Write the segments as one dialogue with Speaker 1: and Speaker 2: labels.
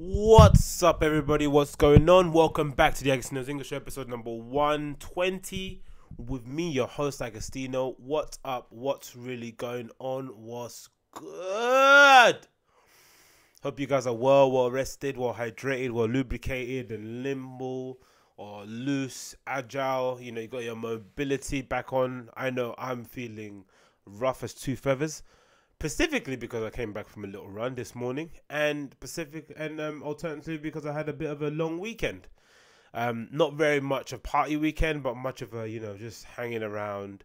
Speaker 1: What's up, everybody? What's going on? Welcome back to the Agostinho Zinga Show episode number 120 with me, your host, Agostino. What's up? What's really going on? What's good? Hope you guys are well, well rested, well hydrated, well lubricated, and limbo or loose, agile. You know, you got your mobility back on. I know I'm feeling rough as two feathers specifically because I came back from a little run this morning, and Pacific, and um, alternatively because I had a bit of a long weekend. Um, not very much a party weekend, but much of a you know just hanging around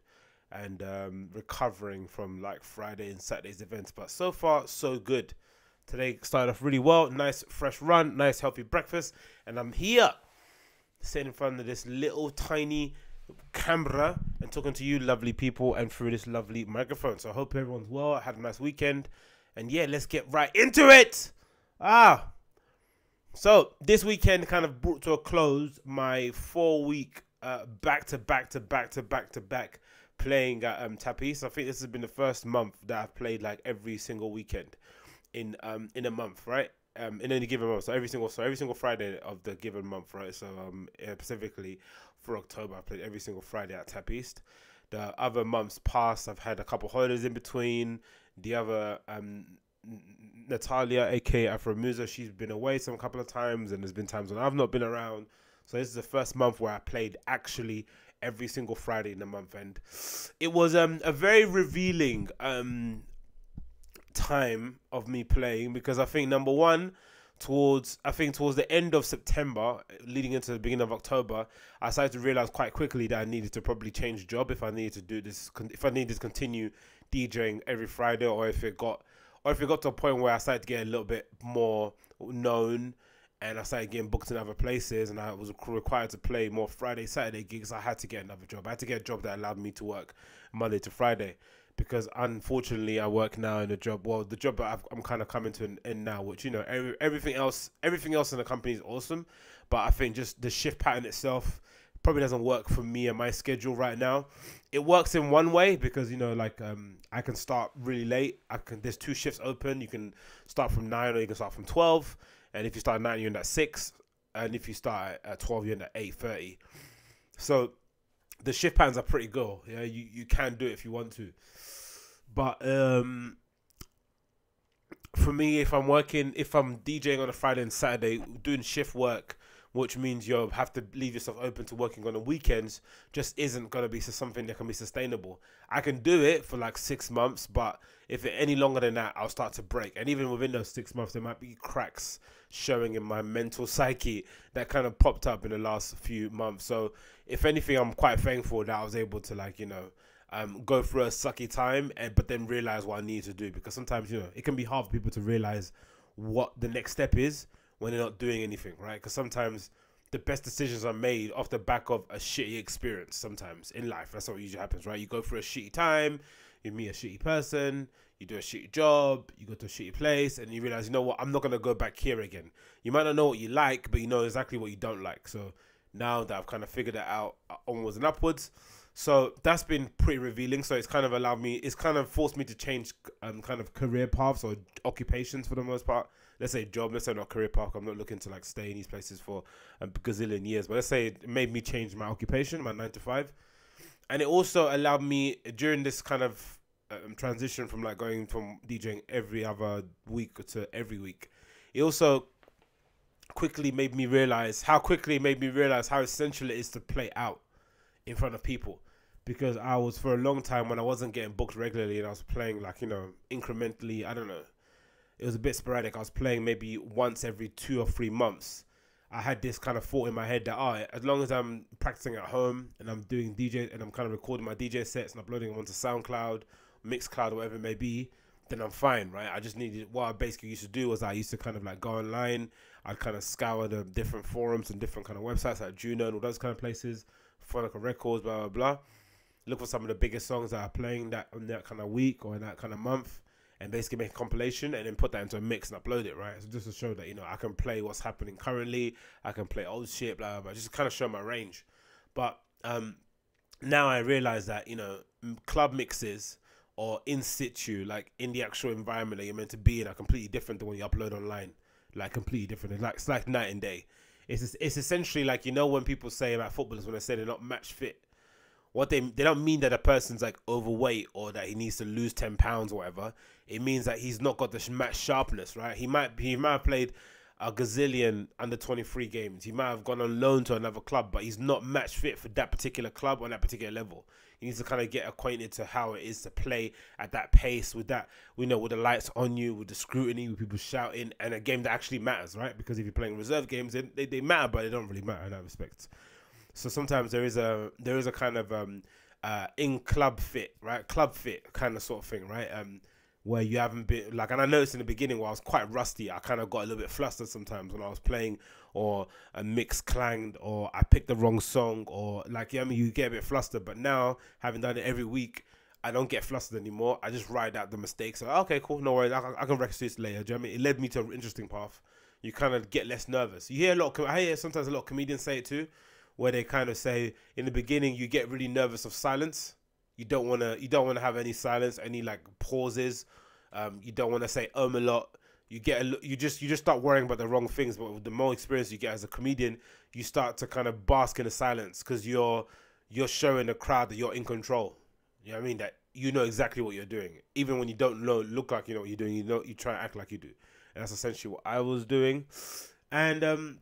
Speaker 1: and um, recovering from like Friday and Saturday's events. But so far, so good. Today started off really well. Nice fresh run, nice healthy breakfast, and I'm here sitting in front of this little tiny camera and talking to you lovely people and through this lovely microphone. So I hope everyone's well. I had a nice weekend. And yeah, let's get right into it. Ah. So this weekend kind of brought to a close my four week uh, back to back to back to back to back playing at um, Tapis. I think this has been the first month that I've played like every single weekend in um in a month, right? Um, in any given month, so every single so every single Friday of the given month, right? So um, specifically for October. I played every single Friday at Tap East. The other months past, I've had a couple holidays in between. The other um, Natalia, aka Afro Musa, she's been away some couple of times, and there's been times when I've not been around. So this is the first month where I played actually every single Friday in the month, and it was um, a very revealing um, time of me playing because I think number one, towards I think towards the end of September, leading into the beginning of October, I started to realize quite quickly that I needed to probably change job if I needed to do this, if I needed to continue DJing every Friday, or if it got, or if it got to a point where I started to get a little bit more known. And I started getting booked in other places, and I was required to play more Friday, Saturday gigs. I had to get another job. I had to get a job that allowed me to work Monday to Friday because unfortunately I work now in a job. Well, the job i am kind of coming to an end now, which you know every, everything else, everything else in the company is awesome, but I think just the shift pattern itself probably doesn't work for me and my schedule right now. It works in one way because you know like um I can start really late. I can there's two shifts open. You can start from nine or you can start from twelve. And if you start at nine, you're in at six. And if you start at twelve, you're in at eight thirty. So the shift patterns are pretty good. Yeah, you, you can do it if you want to. But um for me, if I'm working, if I'm DJing on a Friday and Saturday, doing shift work, which means you'll have to leave yourself open to working on the weekends, just isn't gonna be something that can be sustainable. I can do it for like six months, but if it any longer than that, I'll start to break. And even within those six months, there might be cracks showing in my mental psyche that kind of popped up in the last few months. So if anything, I'm quite thankful that I was able to like you know um, go through a sucky time, and but then realize what I need to do because sometimes you know it can be hard for people to realize what the next step is when they're not doing anything, right? Because sometimes the best decisions are made off the back of a shitty experience. Sometimes in life, that's what usually happens, right? You go through a shitty time, you meet a shitty person, you do a shitty job, you go to a shitty place, and you realize, you know what, I'm not gonna go back here again. You might not know what you like, but you know exactly what you don't like. So now that I've kind of figured it out uh, onwards and upwards, so that's been pretty revealing. So it's kind of allowed me, it's kind of forced me to change um, kind of career paths or occupations for the most part. Let's say job, let's say not career path. I'm not looking to like stay in these places for a gazillion years, but let's say it made me change my occupation, my nine to five. And it also allowed me during this kind of um, transition from like going from DJing every other week to every week. It also quickly made me realize how quickly it made me realize how essential it is to play out in front of people because I was for a long time when I wasn't getting booked regularly and I was playing like you know incrementally. I don't know. It was a bit sporadic. I was playing maybe once every two or three months. I had this kind of thought in my head that oh, as long as I'm practicing at home and I'm doing DJ and I'm kind of recording my DJ sets and uploading them onto SoundCloud, Mixcloud, whatever it may be, then I'm fine, right? I just needed what I basically used to do was I used to kind of like go online. I'd kind of scour the different forums and different kind of websites like Juno and all those kind of places Phonica Records, blah blah blah. Look for some of the biggest songs that are playing that on that kind of week or in that kind of month, and basically make a compilation and then put that into a mix and upload it, right? So just to show that you know I can play what's happening currently, I can play old shit, blah blah. blah. Just kind of show my range. But um, now I realize that you know club mixes or in situ, like in the actual environment that you're meant to be in, are completely different than when you upload online. like completely different. It's like it's like night and day. It's it's essentially like you know when people say about footballers when they say they're not match fit. What they they don't mean that a person's like overweight or that he needs to lose ten pounds or whatever. It means that he's not got the match sharpness, right? He might he might have played a gazillion under 23 games. He might have gone on loan to another club, but he's not match fit for that particular club on that particular level. He needs to kind of get acquainted to how it is to play at that pace with that, you know, with the lights on you, with the scrutiny, with people shouting, and a game that actually matters, right? Because if you're playing reserve games, they, they, they matter, but they don't really matter in that respect. So sometimes there is a there is a kind of um uh in club fit, right? Club fit kind of sort of thing, right? Um where you haven't been like and I noticed in the beginning where I was quite rusty, I kind of got a little bit flustered sometimes when I was playing or a mix clanged or I picked the wrong song or like yeah, I mean you get a bit flustered, but now having done it every week, I don't get flustered anymore. I just ride out the mistakes. Okay, cool, no worries. I, I can recognize this later. Do you know I mean? It led me to an interesting path. You kind of get less nervous. You hear a lot. Of, I hear sometimes a lot of comedians say it too, where they kind of say in the beginning you get really nervous of silence you don't want to you don't want to have any silence, any like pauses. Um, you don't want to say um a lot. You get a, you just you just start worrying about the wrong things. But the more experience you get as a comedian, you start to kind of bask in the silence because you're you're showing the crowd that you're in control. You know what I mean? That you know exactly what you're doing, even when you don't know look like you know what you're doing. You know you try to act like you do, and that's essentially what I was doing. And um,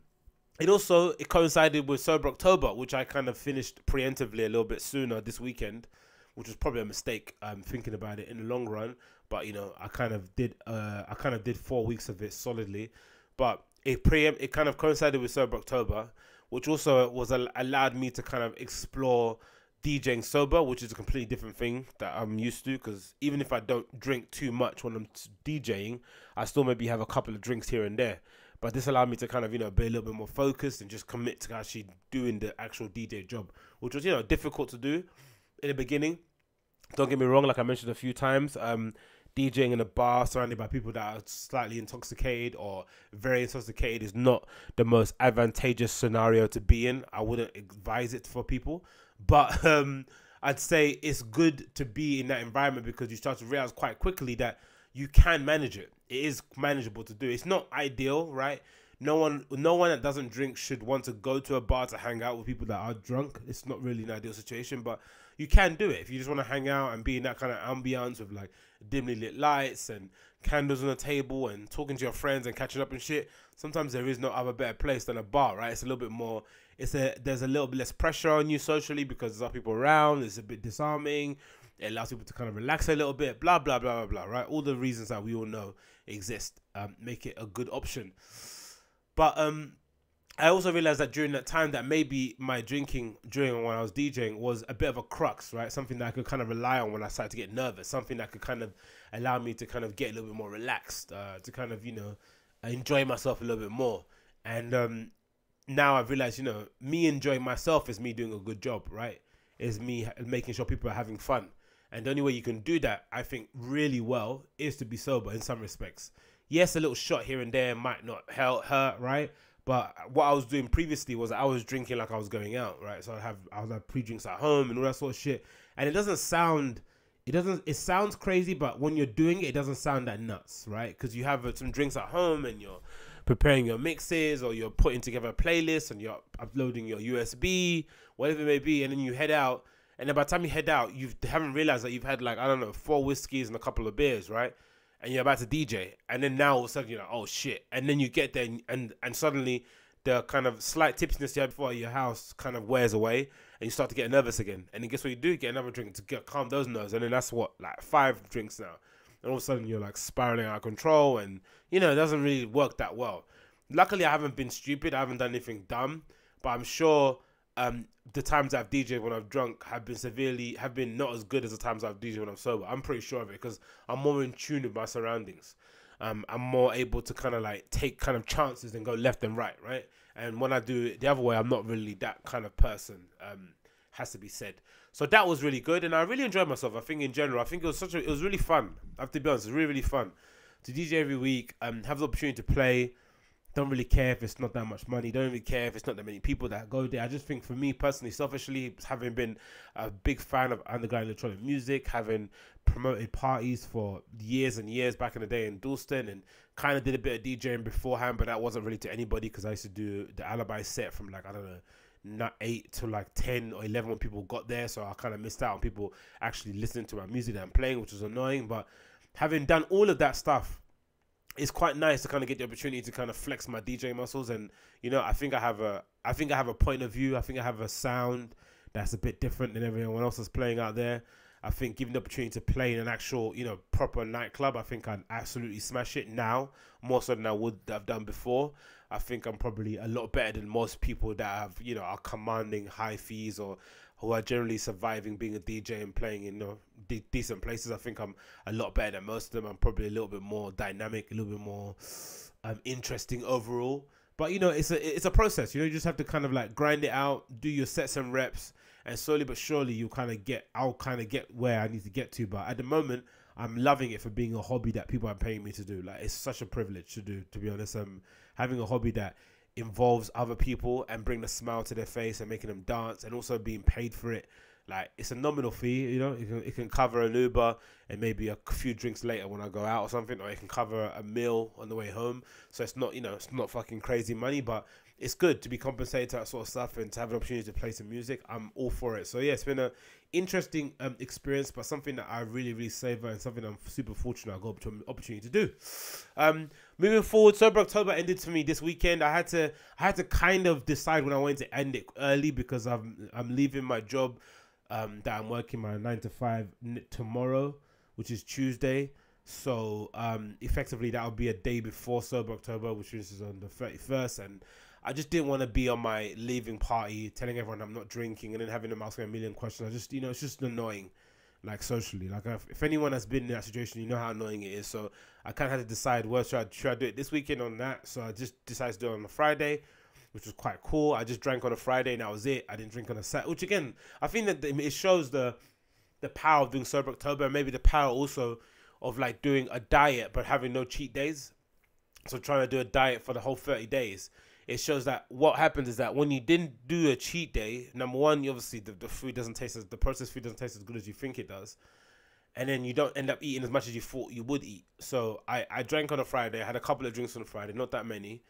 Speaker 1: it also it coincided with Sober October, which I kind of finished preemptively a little bit sooner this weekend which was probably a mistake. Um, thinking about it in the long run, but you know, I kind of did. Uh, I kind of did four weeks of it solidly, but it pre it kind of coincided with sober October, which also was allowed me to kind of explore DJing sober, which is a completely different thing that I'm used to. Because even if I don't drink too much when I'm DJing, I still maybe have a couple of drinks here and there. But this allowed me to kind of you know be a little bit more focused and just commit to actually doing the actual DJ job, which was you know difficult to do in the beginning. Don't get me wrong, like I mentioned a few times, um, DJing in a bar surrounded by people that are slightly intoxicated or very intoxicated is not the most advantageous scenario to be in. I wouldn't advise it for people, but um, I'd say it's good to be in that environment because you start to realize quite quickly that you can manage it. It is manageable to do. It's not ideal, right? no one no one that doesn't drink should want to go to a bar to hang out with people that are drunk. It's not really an ideal situation, but you can do it if you just want to hang out and be in that kind of ambiance with like dimly lit lights and candles on the table and talking to your friends and catching up and shit. Sometimes there is no other better place than a bar, right? It's a little bit more. It's a there's a little bit less pressure on you socially because there's other people around. It's a bit disarming. It allows people to kind of relax a little bit. Blah blah blah blah blah. Right? All the reasons that we all know exist um, make it a good option. But um, I also realized that during that time that maybe my drinking during when I was DJing was a bit of a crux, right? Something that I could kind of rely on when I started to get nervous. Something that could kind of allow me to kind of get a little bit more relaxed, uh, to kind of you know enjoy myself a little bit more. And um, now I've realized, you know, me enjoying myself is me doing a good job, right? Is me making sure people are having fun. And the only way you can do that, I think, really well is to be sober in some respects yes, a little shot here and there might not help hurt, right? But what I was doing previously was I was drinking like I was going out, right? So I have I have pre drinks at home and all that sort of shit. And it doesn't sound, it doesn't, it sounds crazy, but when you're doing it, it doesn't sound that nuts, right? Because you have uh, some drinks at home and you're preparing your mixes or you're putting together a playlist and you're uploading your USB, whatever it may be, and then you head out. And then by the time you head out, you haven't realized that you've had like I don't know four whiskeys and a couple of beers, right? and you're about to DJ, and then now all of a sudden you're like, oh shit, and then you get there and and, and suddenly the kind of slight tipsiness you had before your house kind of wears away, and you start to get nervous again. And then guess what you do? Get another drink to get calm those nerves, and then that's what like five drinks now, and all of a sudden you're like spiraling out of control, and you know it doesn't really work that well. Luckily, I haven't been stupid. I haven't done anything dumb, but I'm sure um, the times I've DJed when I've drunk have been severely have been not as good as the times I've DJed when I'm sober. I'm pretty sure of it because I'm more in tune with my surroundings. Um, I'm more able to kind of like take kind of chances and go left and right, right? And when I do it the other way, I'm not really that kind of person. Um, has to be said. So that was really good, and I really enjoyed myself. I think in general, I think it was such a, it was really fun. I have to be honest, it was really really fun to DJ every week. Um, have the opportunity to play don't really care if it's not that much money. Don't really care if it's not that many people that go there. I just think for me personally, selfishly, having been a big fan of underground electronic music, having promoted parties for years and years back in the day in Dalston, and kind of did a bit of DJing beforehand, but that wasn't really to anybody because I used to do the Alibi set from like I don't know not eight to like 10 or 11 when people got there so i kind of missed out on people actually listening to my music that i'm playing which was annoying but having done all of that stuff it's quite nice to kind of get the opportunity to kind of flex my DJ muscles and you know I think I have a I think I have a point of view I think I have a sound that's a bit different than everyone else is playing out there. I think given the opportunity to play in an actual you know proper nightclub I think I'd absolutely smash it now more so than I would have done before. I think I'm probably a lot better than most people that have you know are commanding high fees or who are generally surviving being a DJ and playing in you know, de- decent places. I think I'm a lot better than most of them. I'm probably a little bit more dynamic, a little bit more um, interesting overall. But you know, it's a it's a process. You know, you just have to kind of like grind it out, do your sets and reps, and slowly but surely you kind of get. I'll kind of get where I need to get to. But at the moment, I'm loving it for being a hobby that people are paying me to do. Like it's such a privilege to do. To be honest, um, having a hobby that involves other people and bring the smile to their face and making them dance and also being paid for it. Like it's a nominal fee, you know. It can it can cover an Uber and maybe a few drinks later when I go out or something, or it can cover a meal on the way home. So it's not you know it's not fucking crazy money, but it's good to be compensated that sort of stuff and to have an opportunity to play some music. I'm all for it. So yeah, it's been an interesting um, experience, but something that I really really savor and something I'm super fortunate I got an opportunity to do. Um, moving forward, Sober October ended for me this weekend. I had to I had to kind of decide when I wanted to end it early because I'm I'm leaving my job um, that I'm working my nine to five tomorrow, which is Tuesday. So um, effectively, that will be a day before Sober October, which is on the 31st, and I just didn't want to be on my leaving party telling everyone I'm not drinking and then having them ask me a million questions. I just, you know, it's just annoying, like socially. Like if, anyone has been in that situation, you know how annoying it is. So I kind of had to decide where should I, should I do it this weekend on that. So I just decided to do it on a Friday, which was quite cool. I just drank on a Friday and that was it. I didn't drink on a Saturday, which again, I think that it shows the the power of doing sober October and maybe the power also of like doing a diet but having no cheat days. So trying to do a diet for the whole 30 days it shows that what happens is that when you didn't do a cheat day, number one, you obviously the, the food doesn't taste as the processed food doesn't taste as good as you think it does, and then you don't end up eating as much as you thought you would eat. So I I drank on a Friday. I had a couple of drinks on a Friday, not that many.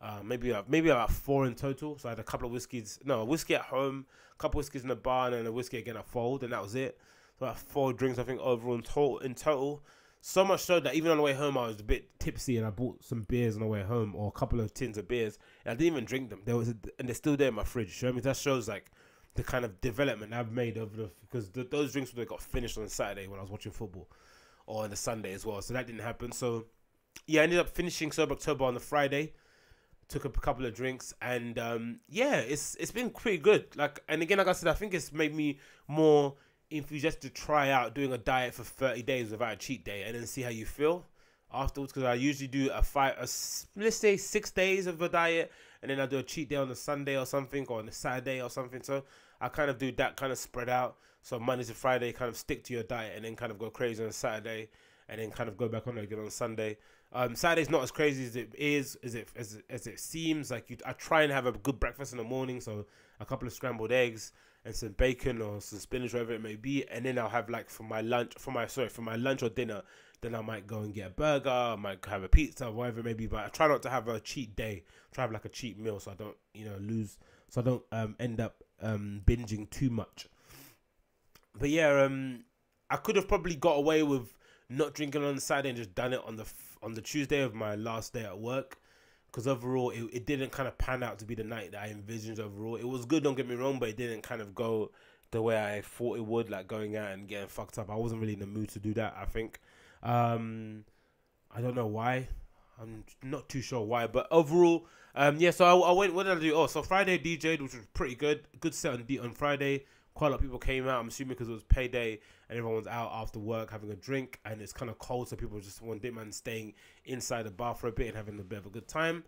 Speaker 1: Uh, maybe uh, maybe about four in total. So I had a couple of whiskeys, no, a whiskey at home, a couple of whiskeys in the bar, and then a whiskey again at Fold, and that was it. So about four drinks, I think, overall in total. In total, so much so that even on the way home, I was a bit tipsy, and I bought some beers on the way home, or a couple of tins of beers, and I didn't even drink them. There was, a, and they're still there in my fridge. So I mean, that shows like the kind of development I've made over the because the, those drinks would have got finished on Saturday when I was watching football, or on the Sunday as well. So that didn't happen. So yeah, I ended up finishing sober October on the Friday. Took a couple of drinks and um, yeah, it's it's been pretty good. Like and again, like I said, I think it's made me more if you just to try out doing a diet for 30 days without a cheat day and then see how you feel afterwards because I usually do a five a, let's say six days of a diet and then I do a cheat day on a Sunday or something or on a Saturday or something. So I kind of do that kind of spread out. So Monday to Friday kind of stick to your diet and then kind of go crazy on Saturday and then kind of go back on again on Sunday. Um, Saturday's not as crazy as it is as it as, as it seems. Like you I try and have a good breakfast in the morning so a couple of scrambled eggs and some bacon or some spinach, whatever it may be, and then I'll have like for my lunch, for my sorry, for my lunch or dinner, then I might go and get a burger, I might have a pizza, whatever it may be. But I try not to have a cheat day, try to have like a cheat meal, so I don't, you know, lose, so I don't um, end up um, binging too much. But yeah, um, I could have probably got away with not drinking on the Saturday and just done it on the on the Tuesday of my last day at work because overall it, it didn't kind of pan out to be the night that I envisioned overall. It was good, don't get me wrong, but it didn't kind of go the way I thought it would, like going out and getting fucked up. I wasn't really in the mood to do that, I think. Um, I don't know why. I'm not too sure why, but overall, um, yeah. So I, I went. What did I do? Oh, so Friday DJed, which was pretty good. Good set on D on Friday quite a lot of people came out. I'm assuming because it was payday and everyone was out after work having a drink, and it's kind of cold, so people just want day man staying inside the bar for a bit and having a bit of a good time.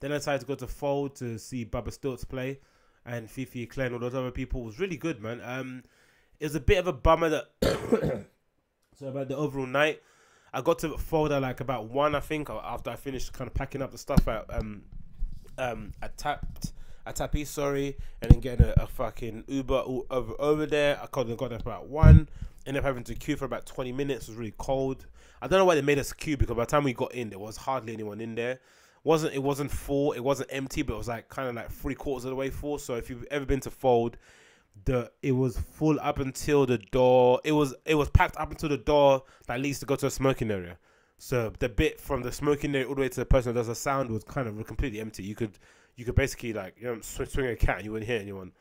Speaker 1: Then I decided to go to Fold to see Baba Stiltz play, and Fifi Claire and all those other people. It was really good, man. Um, it was a bit of a bummer that. so about the overall night, I got to fold at like about one, I think, after I finished kind of packing up the stuff at um um at tapped at Tapi, sorry, and then getting a, a fucking Uber over over there. I got got there about one. Ended up having to queue for about twenty minutes. It was really cold. I don't know why they made us queue because by the time we got in, there was hardly anyone in there. wasn't It wasn't full. It wasn't empty, but it was like kind of like three quarters of the way full. So if you've ever been to Fold, the it was full up until the door. It was it was packed up until the door that leads to go to a smoking area. So the bit from the smoking area all the way to the person that does the sound was kind of completely empty. You could you could basically like you know swing, a cat and you wouldn't hear anyone.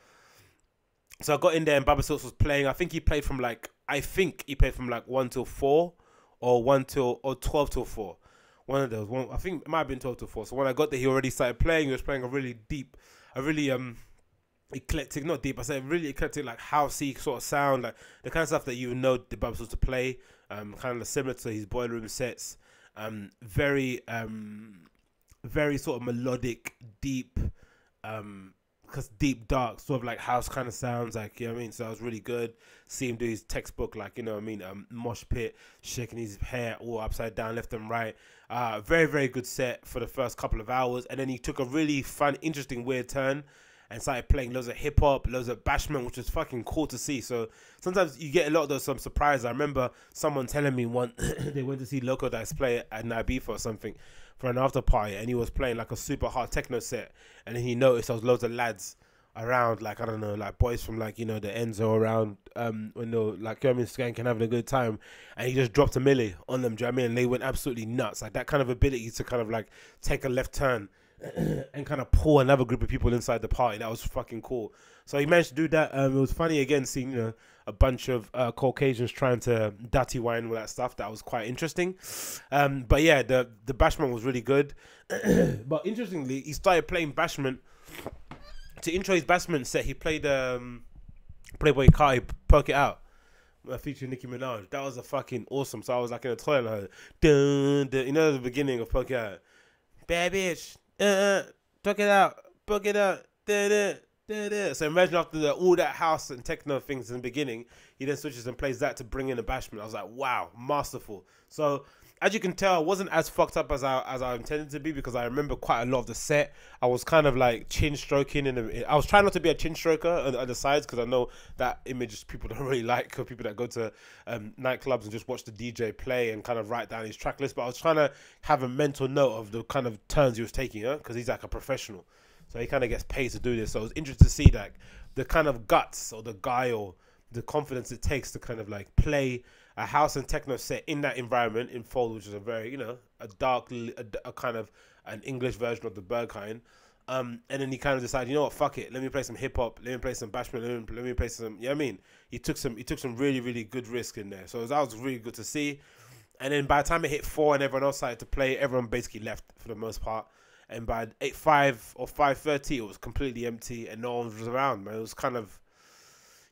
Speaker 1: So I got in there and Baba Stiltz was playing. I think he played from like I think he played from like one till four, or one till or twelve till four. One of those. One I think it might have been twelve till four. So when I got there, he already started playing. He was playing a really deep, a really um eclectic, not deep. I said really eclectic, like housey sort of sound, like the kind of stuff that you know the Babs was to play. Um, kind of similar to his boiler room sets. Um, very um, very sort of melodic, deep, um, because deep dark sort of like house kind of sounds like you know what I mean. So that was really good. See him do his textbook like you know what I mean. Um, mosh pit, shaking his hair all upside down, left and right. Uh, very very good set for the first couple of hours, and then he took a really fun, interesting, weird turn and started playing loads of hip hop, loads of bashment, which was fucking cool to see. So sometimes you get a lot of those some surprises. I remember someone telling me one they went to see Loco Dice play at Ibiza or something for an after party, and he was playing like a super hard techno set, and then he noticed there was loads of lads around, like I don't know, like boys from like you know the Enzo around, um, when they were like you know, I mean, skank and having a good time, and he just dropped a milli on them. Do you know I mean? And they went absolutely nuts. Like that kind of ability to kind of like take a left turn and kind of pull another group of people inside the party. That was fucking cool. So he managed to do that. Um, it was funny again seeing you know a bunch of uh, Caucasians trying to dirty wine all that stuff. That was quite interesting. Um, but yeah, the the Bashment was really good. but interestingly, he started playing Bashment to intro his Bashment set. He played um, Playboi Carti, Poke It Out. Uh, featuring Nicki Minaj. That was a fucking awesome. So I was like in the toilet, like, dun, dun, you know the beginning of It Out. Bad bitch, uh, uh, book it out, book it out. Da, da. So imagine after the, all that house and techno things in the beginning, he then switches and plays that to bring in a bashment. I was like, wow, masterful. So as you can tell, I wasn't as fucked up as I as I intended to be because I remember quite a lot of the set. I was kind of like chin stroking, and I was trying not to be a chin stroker on, the sides because I know that image people don't really like. Or people that go to um, nightclubs and just watch the DJ play and kind of write down his track list. But I was trying to have a mental note of the kind of turns he was taking, because he's like a professional, so he kind of gets paid to do this. So it was interesting to see like the kind of guts or the guile, the confidence it takes to kind of like play a house and techno set in that environment in Fold, which is a very you know a dark, a, a kind of an English version of the Berghain. Um, and then he kind of decided, you know what, fuck it, let me play some hip hop, let me play some bashment, let me, let me play some. You know what I mean? He took some, he took some really, really good risk in there. So that was really good to see. And then by the time it hit four and everyone else started to play, everyone basically left for the most part. And by eight five or five thirty, it was completely empty and no one was around. Man, it was kind of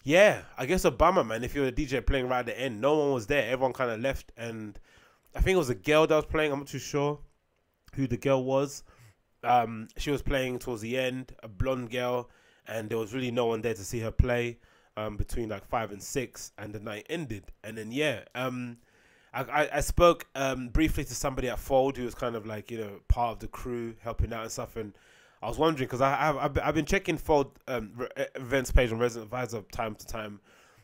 Speaker 1: yeah, I guess Obama, man. If you're a DJ playing right at the end, no one was there. Everyone kind of left, and I think it was a girl that was playing. I'm not too sure who the girl was. Um, she was playing towards the end, a blonde girl, and there was really no one there to see her play. Um, between like five and six, and the night ended. And then yeah, um, I, I, I spoke um briefly to somebody at Fold who was kind of like you know part of the crew helping out and stuff, and I was wondering because I I've, I've been checking for um, events page on Resident Advisor time to time.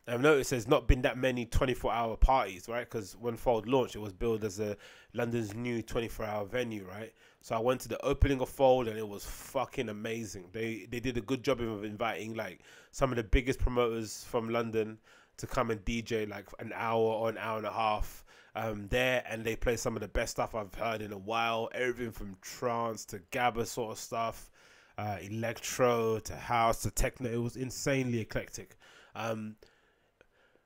Speaker 1: I've noticed there's not been that many 24 hour parties, right? Because when Fold launched, it was billed as a London's new 24 hour venue, right? So I went to the opening of Fold and it was fucking amazing. They they did a good job of inviting like some of the biggest promoters from London to come and DJ like an hour or an hour and a half um, there, and they play some of the best stuff I've heard in a while. Everything from trance to gabba sort of stuff, uh, electro to house to techno. It was insanely eclectic. Um,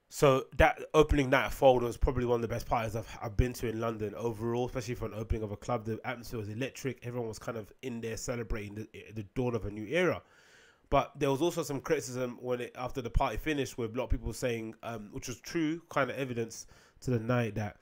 Speaker 1: so that opening night Fold was probably one of the best parties I've, I've been to in London overall, especially for an opening of a club. The atmosphere was electric. Everyone was kind of in there celebrating the, the dawn of a new era. But there was also some criticism when it after the party finished, with a lot of people saying, um, which was true, kind of evidence to the night that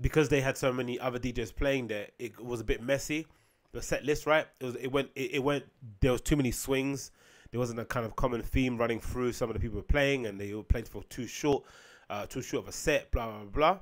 Speaker 1: because they had so many other DJs playing there, it was a bit messy. The set list, right? It was. It went. It, it went. There was too many swings. There wasn't a kind of common theme running through some of the people playing, and they were playing for too short, uh, too short of a set. Blah blah blah.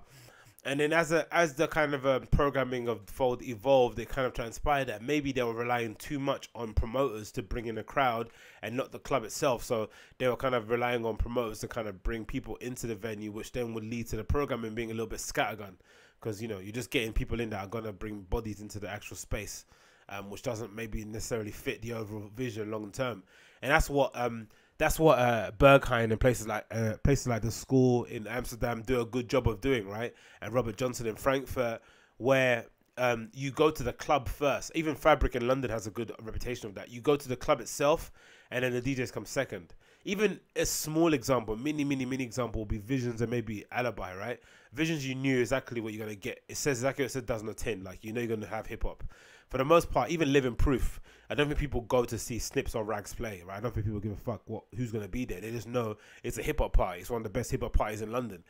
Speaker 1: And then as a as the kind of um, programming of Fold evolved, it kind of transpired that maybe they were relying too much on promoters to bring in a crowd and not the club itself. So they were kind of relying on promoters to kind of bring people into the venue, which then would lead to the programming being a little bit scattergun. Because you know you're just getting people in that are gonna bring bodies into the actual space, um, which doesn't maybe necessarily fit the overall vision long term. And that's what um that's what uh, Berghain and places like uh, places like the school in Amsterdam do a good job of doing, right? And Robert Johnson in Frankfurt, where um, you go to the club first. Even Fabric in London has a good reputation of that. You go to the club itself, and then the DJs come second. Even a small example, mini, mini, mini example will be Visions and maybe Alibi, right? Visions, you knew exactly what you're gonna get. It says exactly what it says does the tin. Like you know you're gonna have hip hop. For the most part, even Living Proof, I don't think people go to see Snips or Rags play, right? I don't think people give a fuck what who's gonna be there. They just know it's a hip hop party. It's one of the best hip hop parties in London.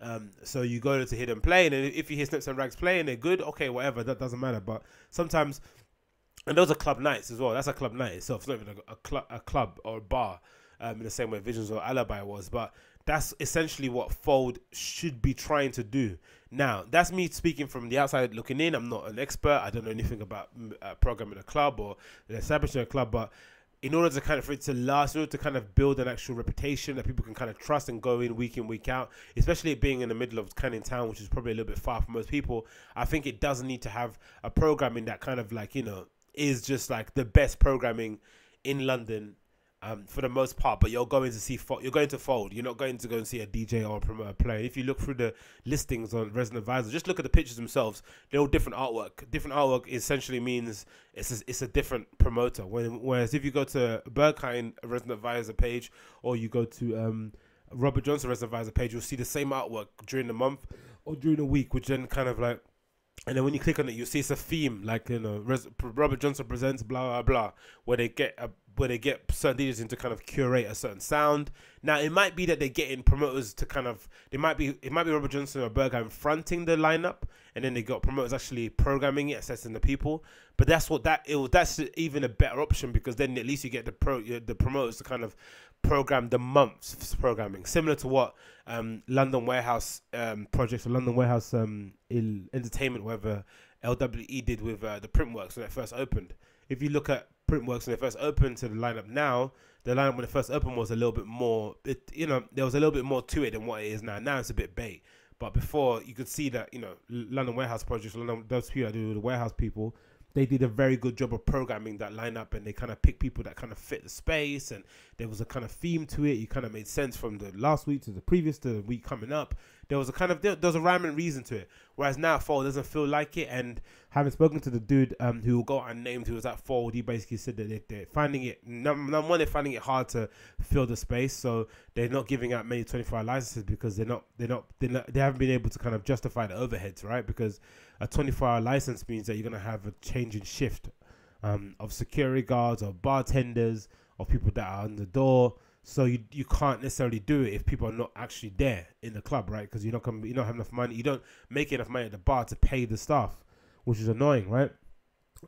Speaker 1: Um, so you go to hear them play, and if you hear Snips and Rags playing, they're good, okay, whatever, that doesn't matter. But sometimes, and those are club nights as well. That's a club night itself. It's not even a, a club, a club or a bar um, in the same way Visions or Alibi was. But that's essentially what Fold should be trying to do. Now, that's me speaking from the outside looking in. I'm not an expert. I don't know anything about uh, programming a club or establishing a club, but in order to kind of for it to last, in order to kind of build an actual reputation that people can kind of trust and go in week in week out, especially being in the middle of Canning Town, which is probably a little bit far for most people, I think it does need to have a programming that kind of like you know is just like the best programming in London um, for the most part. But you're going to see you're going to fold. You're not going to go and see a DJ or a promoter play. If you look through the listings on Resident Advisor, just look at the pictures themselves. They're all different artwork. Different artwork essentially means it's a, it's a different promoter. When, whereas if you go to Berghain Resident Advisor page or you go to um, Robert Johnson Resident Advisor page, you'll see the same artwork during the month or during the week, which then kind of like and then when you click on it, you see it's a theme, like you know, Robert Johnson presents blah blah blah, where they get a where they get certain DJs in to kind of curate a certain sound. Now it might be that they're getting promoters to kind of they might be it might be Robert Johnson or Berghain fronting the lineup, and then they got promoters actually programming it, assessing the people. But that's what that it, that's even a better option because then at least you get the pro the promoters to kind of program the months programming, similar to what um, London Warehouse um, projects or London Warehouse um, Entertainment, whatever LWE did with uh, the Printworks when it first opened. If you look at Printworks when they first opened to the lineup now, the lineup when it first opened was a little bit more, it, you know, there was a little bit more to it than what it is now. Now it's a bit bait. But before, you could see that, you know, London Warehouse Projects, London, those people do the warehouse people, they did a very good job of programming that lineup and they kind of picked people that kind of fit the space and there was a kind of theme to it. You kind of made sense from the last week to the previous to the week coming up. There was a kind of there, there was a rhyme and reason to it. Whereas now Fold doesn't feel like it. And having spoken to the dude um, who got unnamed who was at Fold, he basically said that they, are finding it number one they're finding it hard to fill the space, so they're not giving out many 24 hour licenses because they're not they're not they're not, they haven't been able to kind of justify the overheads, right? Because a 24 hour license means that you're going to have a change in shift um, of security guards or bartenders or people that are on the door. So you you can't necessarily do it if people are not actually there in the club, right? Because you're not gonna you don't have enough money. You don't make enough money at the bar to pay the staff, which is annoying, right?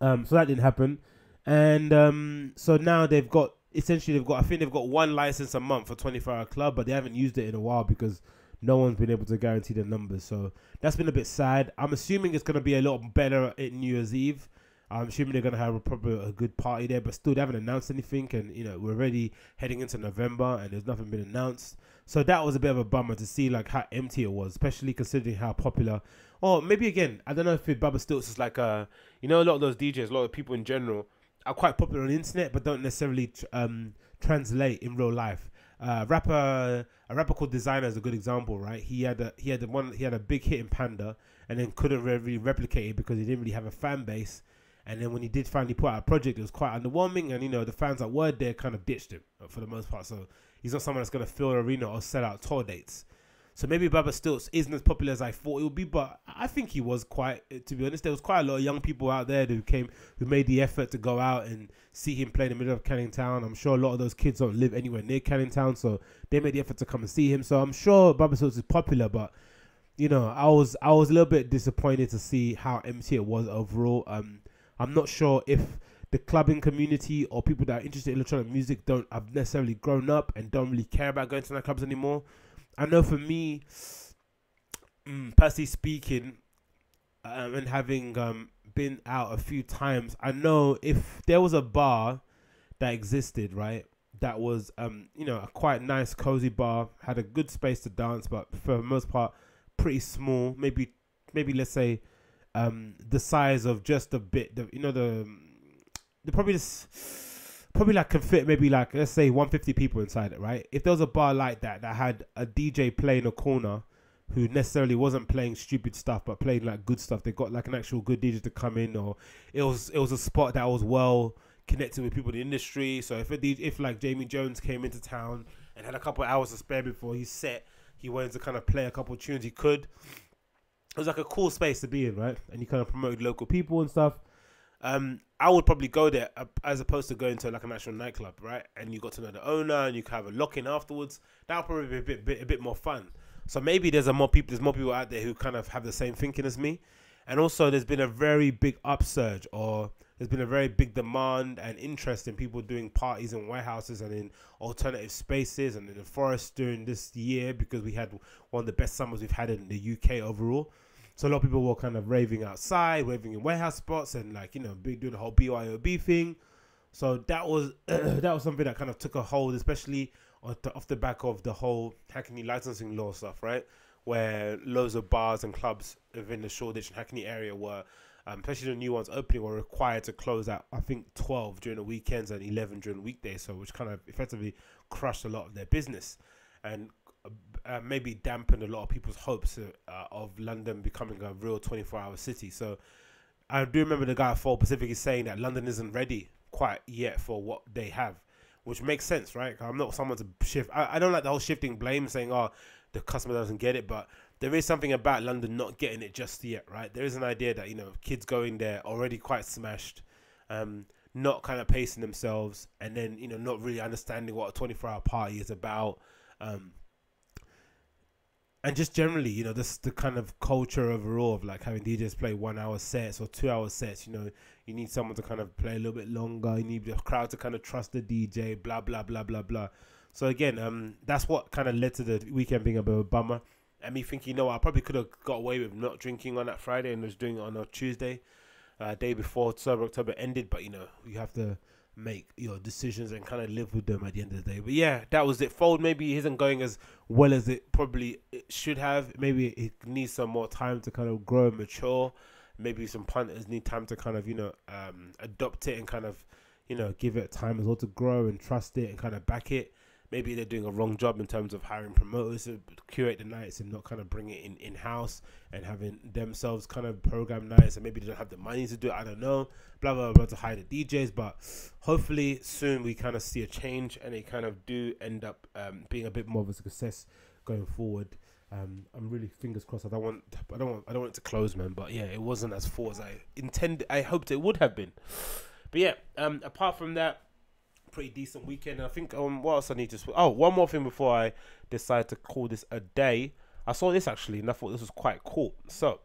Speaker 1: Um, so that didn't happen, and um, so now they've got essentially they've got I think they've got one license a month for 24 hour club, but they haven't used it in a while because no one's been able to guarantee the numbers. So that's been a bit sad. I'm assuming it's going to be a lot better at New Year's Eve. I'm assuming they're going to have a probably a good party there, but still they haven't announced anything. And you know we're already heading into November, and there's nothing been announced. So that was a bit of a bummer to see like how empty it was, especially considering how popular. Or maybe again, I don't know if it, Baba Stiltz is like a, you know, a lot of those DJs, a lot of people in general are quite popular on the internet, but don't necessarily um, translate in real life. Uh, rapper, a rapper called Desiigner is a good example, right? He had a he had a one he had a big hit in Panda, and then couldn't really replicate it because he didn't really have a fan base. And then when he did finally put out a project, it was quite underwhelming, and you know the fans that were there kind of ditched him for the most part. So he's not someone that's gonna fill an arena or sell out tour dates. So maybe Baba Stiltz isn't as popular as I thought it would be, but I think he was quite. To be honest, there was quite a lot of young people out there who came, who made the effort to go out and see him play in the middle of Canning Town. I'm sure a lot of those kids don't live anywhere near Canning Town, so they made the effort to come and see him. So I'm sure Baba Stiltz is popular, but you know, I was I was a little bit disappointed to see how empty it was overall. Um, I'm not sure if the clubbing community or people that are interested in electronic music don't have necessarily grown up and don't really care about going to nightclubs anymore. I know for me, mm, personally speaking, um, and having um, been out a few times, I know if there was a bar that existed, right, that was um, you know a quite nice, cozy bar, had a good space to dance, but for the most part, pretty small. Maybe, maybe let's say, um, the size of just a bit. The you know the the probably just probably like can fit maybe like let's say 150 people inside it, right? If there was a bar like that that had a DJ playing a corner who necessarily wasn't playing stupid stuff but playing like good stuff, they got like an actual good DJ to come in, or it was it was a spot that was well connected with people in the industry. So if a DJ, if like Jamie Jones came into town and had a couple hours to spare before he set, he wanted to kind of play a couple tunes, he could. It was like a cool space to be in, right? And you kind of promoted local people and stuff. Um, I would probably go there as opposed to going to like a national nightclub, right? And you got to know the owner and you can have a lock in afterwards. That would probably be a bit, bit, a bit more fun. So maybe there's a more people, there's more people out there who kind of have the same thinking as me. And also, there's been a very big upsurge, or there's been a very big demand and interest in people doing parties in warehouses and in alternative spaces and in the forest during this year because we had one of the best summers we've had in the UK overall. So a lot of people were kind of raving outside, raving in warehouse spots, and like you know, doing the whole BYOB thing. So that was that was something that kind of took a hold, especially off the, off the back of the whole Hackney licensing law stuff, right? Where loads of bars and clubs within the Shoreditch and Hackney area were, um, especially the new ones opening, were required to close at I think twelve during the weekends and eleven during weekdays. So which kind of effectively crushed a lot of their business, and uh, maybe dampened a lot of people's hopes uh, of London becoming a real 24 hour city. So I do remember the guy at Fall Pacific is saying that London isn't ready quite yet for what they have, which makes sense, right? I'm not someone to shift. I, I don't like the whole shifting blame, saying, oh, the customer doesn't get it, but there is something about London not getting it just yet, right? There is an idea that, you know, kids going there already quite smashed. Um, not kind of pacing themselves and then you know not really understanding what a 24 hour party is about um, and just generally, you know, this the kind of culture overall of like having DJs play one hour sets or two hour sets. You know, you need someone to kind of play a little bit longer. You need the crowd to kind of trust the DJ. Blah blah blah blah blah. So again, um, that's what kind of led to the weekend being a bit of a bummer. And me thinking, you know, I probably could have got away with not drinking on that Friday and was doing it on a Tuesday, uh, day before Sober October ended. But you know, you have to make your decisions and kind of live with them at the end of the day. But yeah, that was it. Fold maybe isn't going as well as it probably should have. Maybe it needs some more time to kind of grow and mature. Maybe some punters need time to kind of you know um, adopt it and kind of you know give it time as well to grow and trust it and kind of back it maybe they're doing a wrong job in terms of hiring promoters to curate the nights and not kind of bring it in in house and having themselves kind of program nights and maybe they don't have the money to do it. I don't know. Blah blah blah to hire the DJs, but hopefully soon we kind of see a change and they kind of do end up um, being a bit more of a success going forward. Um, I'm really fingers crossed. I don't want, I don't want, I don't want it to close, man. But yeah, it wasn't as full as I intended. I hoped it would have been. But yeah, um, apart from that, pretty decent weekend. I think um, what else I need to? Sw- oh, one more thing before I decide to call this a day. I saw this actually, and I thought this was quite cool. So,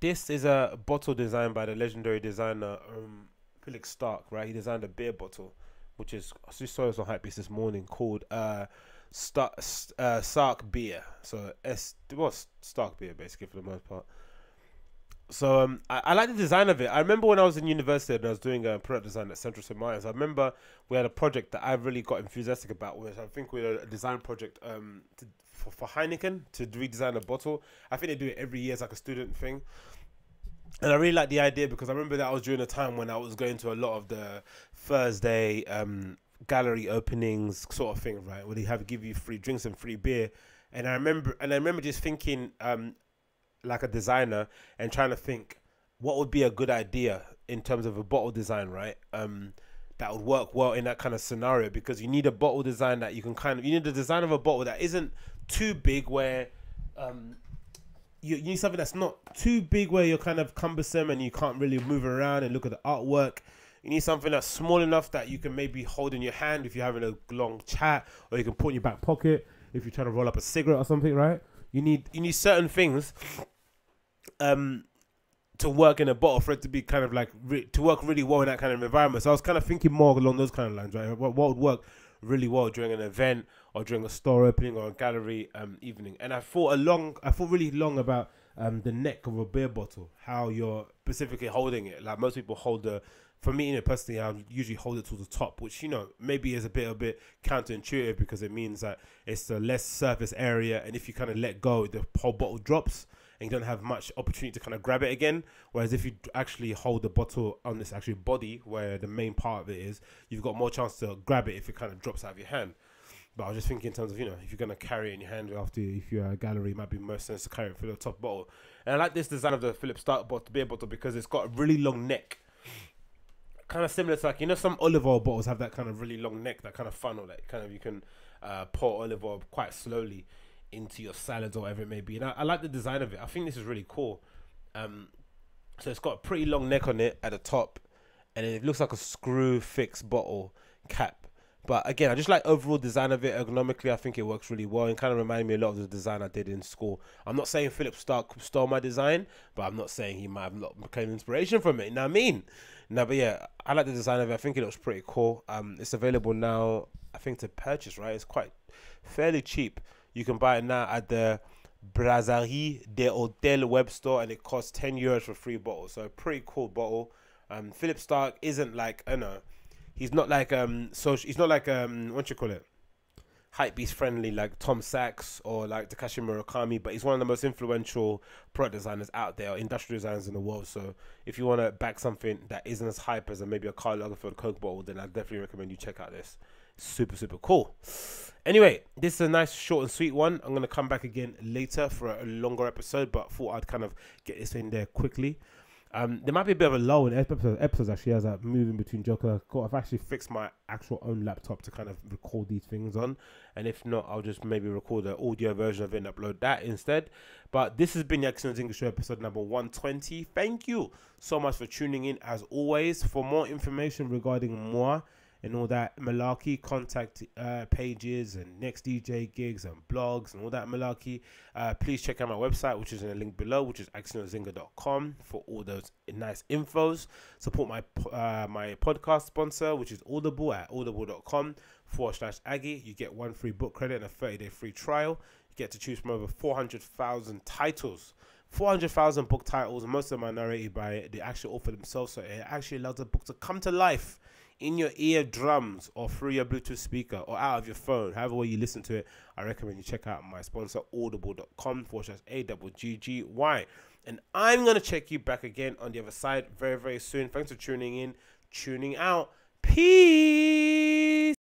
Speaker 1: this is a bottle designed by the legendary designer um, Philippe Starck. Right, he designed a beer bottle, which is I just saw this on Hypebeast this morning called uh, Starck uh, Sark beer. So S was Starck beer basically for the most part so um, I, I, like the design of it. I remember when I was in university and I was doing a product design at Central St. Martin's. I remember we had a project that I really got enthusiastic about. Which I think we had a design project um, to, for, for Heineken to redesign a bottle. I think they do it every year. It's like a student thing. And I really like the idea because I remember that I was during a time when I was going to a lot of the Thursday um, gallery openings sort of thing, right? Where they have give you free drinks and free beer. And I remember, and I remember just thinking, um, like a designer and trying to think what would be a good idea in terms of a bottle design, right? Um, that would work well in that kind of scenario because you need a bottle design that you can kind of you need the design of a bottle that isn't too big where um, you, you need something that's not too big where you're kind of cumbersome and you can't really move around and look at the artwork. You need something that's small enough that you can maybe hold in your hand if you're having a long chat, or you can put in your back pocket if you're trying to roll up a cigarette or something, right? You need you need certain things um, to work in a bottle for it to be kind of like to work really well in that kind of environment. So I was kind of thinking more along those kind of lines, right? What, what would work really well during an event or during a store opening or a gallery um, evening. And I thought a long, I thought really long about um, the neck of a beer bottle, how you're specifically holding it. Like most people hold the, for me, you know, personally, I usually hold it to the top, which you know maybe is a bit a bit counterintuitive because it means that it's a less surface area, and if you kind of let go, the whole bottle drops and you don't have much opportunity to kind of grab it again. Whereas if you actually hold the bottle on this actual body, where the main part of it is, you've got more chance to grab it if it kind of drops out of your hand. But I was just thinking in terms of, you know, if you're going to carry it in your hand after, if you're a gallery, it might be more sense to carry it for the top bottle. And I like this design of the Philip Starck bottle, beer bottle because it's got a really long neck. Kind of similar to like, you know, some olive oil bottles have that kind of really long neck, that kind of funnel, that kind of you can uh, pour olive oil quite slowly into your salads or whatever it may be. And I, I like the design of it. I think this is really cool. Um, so it's got a pretty long neck on it at the top, and it looks like a screw fixed bottle cap. But again, I just like overall design of it ergonomically. I think it works really well and kind of reminded me a lot of the design I did in school. I'm not saying Philippe Starck stole my design, but I'm not saying he might have not become inspiration from it. You know what I mean? No, but yeah, I like the design of it. I think it looks pretty cool. Um, it's available now. I think to purchase, right? It's quite fairly cheap. You can buy it now at the Brasserie d'Olt web store, and it costs ten euros for three bottles. So a pretty cool bottle. Um, Philippe Starck isn't like I know, he's not like um social. He's not like um what you call it, hype beast friendly like Tom Sachs or like Takashi Murakami, but he's one of the most influential product designers out there, industrial designers in the world. So if you want to back something that isn't as hype as a, maybe a Karl Lagerfeld Coke bottle, then I definitely recommend you check out this. Super super cool. Anyway, this is a nice short and sweet one. I'm gonna come back again later for a longer episode, but thought I'd kind of get this in there quickly. Um, there might be a bit of a lull in episodes, episodes actually as I'm moving between Joker. I've actually fixed my actual own laptop to kind of record these things on, and if not, I'll just maybe record the audio version of it and upload that instead. But this has been the Agostinho Zinga Show episode number 120. Thank you so much for tuning in as always. For more information regarding moi and all that malarkey, contact uh, pages and next DJ gigs and blogs and all that malarkey, uh, please check out my website, which is in the link below, which is agostinhozinga.com for all those nice infos. Support my uh, my podcast sponsor, which is Audible at audible.com forward slash Aggie. You get one free book credit and a 30 day free trial. You get to choose from over 400,000 titles. 400,000 book titles, most of them are narrated by the actual author themselves, so it actually allows the book to come to life in your eardrums or through your Bluetooth speaker or out of your phone, however way you listen to it, I recommend you check out my sponsor, audible.com forward slash A-W-G-G-Y. And I'm going to check you back again on the other side very, very soon. Thanks for tuning in, tuning out. Peace.